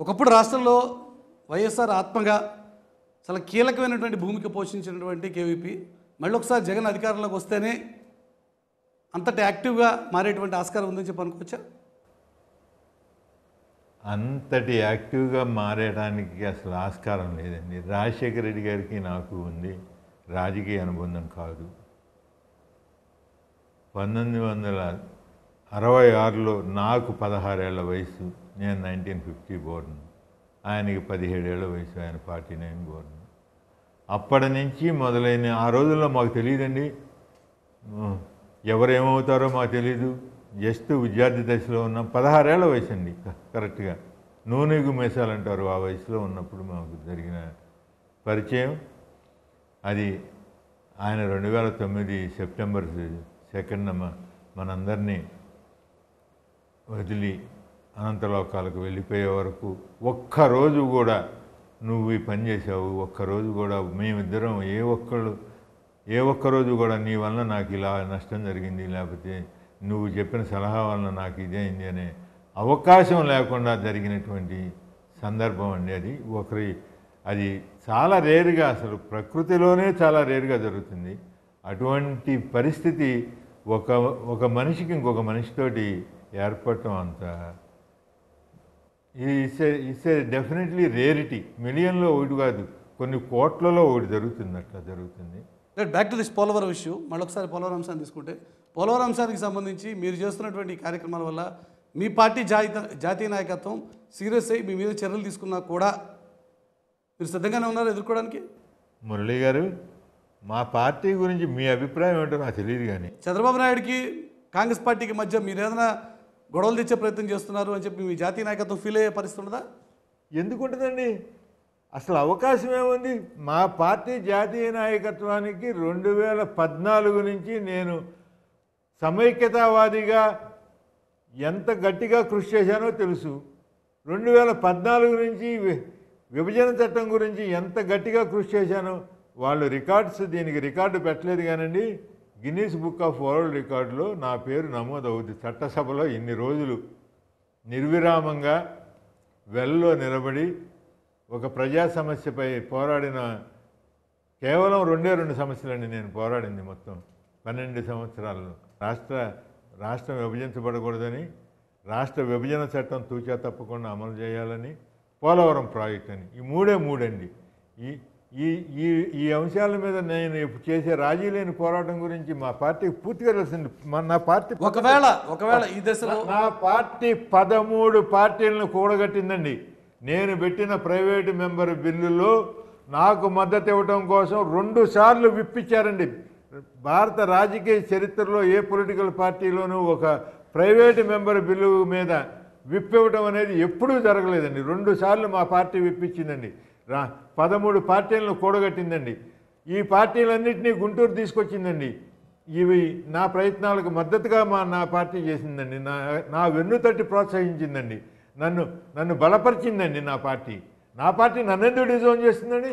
ఒకప్పుడు రాష్ట్రంలో వైఎస్ఆర్ ఆత్మగా చాలా కీలకమైనటువంటి భూమిక పోషించినటువంటి కేవీపీ మళ్ళీ ఒకసారి జగన్ అధికారంలోకి వస్తేనే అంతటి యాక్టివ్గా మారేటువంటి ఆస్కారం ఉందని చెప్పి అనుకోవచ్చా? అంతటి యాక్టివ్గా మారడానికి అసలు ఆస్కారం లేదండి. రాజశేఖర రెడ్డి గారికి నాకు ఉంది రాజకీయ అనుబంధం కాదు. పంతొమ్మిది వందల అరవై ఆరులో నాకు పదహారేళ్ళ వయసు. నేను నైన్టీన్ ఫిఫ్టీ బోర్న్ ఆయనకి పదిహేడేళ్ళ వయసు ఆయన ఫార్టీ నైన్ బోర్న్ అప్పటి నుంచి మొదలైన ఆ రోజుల్లో మాకు తెలియదండి ఎవరేమవుతారో మాకు తెలీదు. జస్ట్ విద్యార్థి దశలో ఉన్నాం పదహారేళ్ళ వయసు అండి క- కరెక్ట్గా. నూనెగు మేసాలంటారు ఆ వయసులో ఉన్నప్పుడు మాకు జరిగిన పరిచయం. అది ఆయన రెండు వేల తొమ్మిది సెప్టెంబర్ సెకండ్ మనందరినీ వదిలి అనంతలోకాలకు వెళ్ళిపోయే వరకు ఒక్కరోజు కూడా నువ్వు ఈ పని చేసావు ఒక్కరోజు కూడా మేమిద్దరం ఏ ఒక్కళ్ళు ఏ ఒక్కరోజు కూడా నీ వలన నాకు ఇలా నష్టం జరిగింది లేకపోతే నువ్వు చెప్పిన సలహా వలన నాకు ఇదైంది అనే అవకాశం లేకుండా జరిగినటువంటి సందర్భం అండి అది. ఒకరి అది చాలా రేరుగా అసలు ప్రకృతిలోనే చాలా రేరుగా జరుగుతుంది. అటువంటి పరిస్థితి ఒక ఒక మనిషికి ఇంకొక మనిషితోటి ఏర్పడటం అంత it's it's a definitely rarity మిలియన్లో ఒకటి కాదు. కొన్ని కోట్లలో ఒకటి జరుగుతుంది అట్లా జరుగుతుంది. Back to this Polavaram issue మళ్ళొకసారి పోలవరం అంశాన్ని తీసుకుంటే పోలవరం అంశానికి సంబంధించి మీరు చేస్తున్నటువంటి కార్యక్రమాల వల్ల మీ పార్టీ జాతీయ జాతీయ నాయకత్వం సీరియస్ అయ్యి మీ మీద చర్యలు తీసుకున్నా కూడా మీరు సిద్ధంగానే ఉన్నారు ఎదుర్కోవడానికి? మురళి గారు మా పార్టీ గురించి మీ అభిప్రాయం ఏంటో నాకు తెలియదు కానీ. చంద్రబాబు నాయుడుకి కాంగ్రెస్ పార్టీకి మధ్య మీరు ఏదైనా గొడవలు తెచ్చే ప్రయత్నం చేస్తున్నారు అని చెప్పి మీ జాతీయ నాయకత్వం ఫీల్ అయ్యే పరిస్థితి ఉండదా ఎందుకుంటుందండి? అసలు అవకాశం ఏముంది? మా పార్టీ జాతీయ నాయకత్వానికి రెండు వేల పద్నాలుగు నుంచి నేను సమైక్యతావాదిగా ఎంత గట్టిగా కృషి చేశానో తెలుసు. రెండు వేల పద్నాలుగు నుంచి వి- విభజన చట్టం గురించి ఎంత గట్టిగా కృషి చేశానో వాళ్ళు రికార్డ్స్ దీనికి రికార్డు పెట్టలేదు కానండి. గిన్నీస్ బుక్ ఆఫ్ వరల్డ్ రికార్డులో నా పేరు నమోదవుద్ది. చట్టసభలో ఇన్ని రోజులు నిర్విరామంగా వెల్లో నిలబడి ఒక ప్రజా సమస్యపై పోరాడిన కేవలం రెండే రెండు సమస్యలండి నేను పోరాడింది మొత్తం. పన్నెండు సంవత్సరాల్లో రాష్ట్ర రాష్ట్రం విభజించబడకూడదని రాష్ట్ర విభజన చట్టం తూచా తప్పకుండా అమలు చేయాలని పోలవరం ప్రాజెక్ట్ అని. ఈ మూడే మూడండి. ఈ ఈ ఈ ఈ అంశాల మీద నేను చేసే రాజీ లేని పోరాటం గురించి మా పార్టీకి పూర్తిగా తెలిసింది. మా- నా పార్టీ ఒకవేళ ఒకవేళ ఈ దశలో నా పార్టీ పదమూడు పార్టీలను కూడగట్టిందండి. నేను పెట్టిన ప్రైవేటు మెంబర్ బిల్లులో నాకు మద్దతు ఇవ్వడం కోసం రెండు సార్లు విప్పించారండి. భారత రాజకీయ చరిత్రలో ఏ పొలిటికల్ పార్టీలోనూ ఒక ప్రైవేటు మెంబర్ బిల్లు మీద విప్పివ్వడం అనేది ఎప్పుడూ జరగలేదండి. రెండు సార్లు మా పార్టీ విప్పించిందండి. రా పదమూడు పార్టీలను కూడగట్టిందండి. ఈ పార్టీలన్నింటినీ గుంటూరు తీసుకొచ్చిందండి. ఇవి నా ప్రయత్నాలకు మద్దతుగా మా నా పార్టీ చేసిందండి. నా నా వెన్నుతట్టి ప్రోత్సహించిందండి. నన్ను నన్ను బలపరిచిందండి నా పార్టీ. నా పార్టీ నన్నెందుకు డిజోన్ చేసిందండి?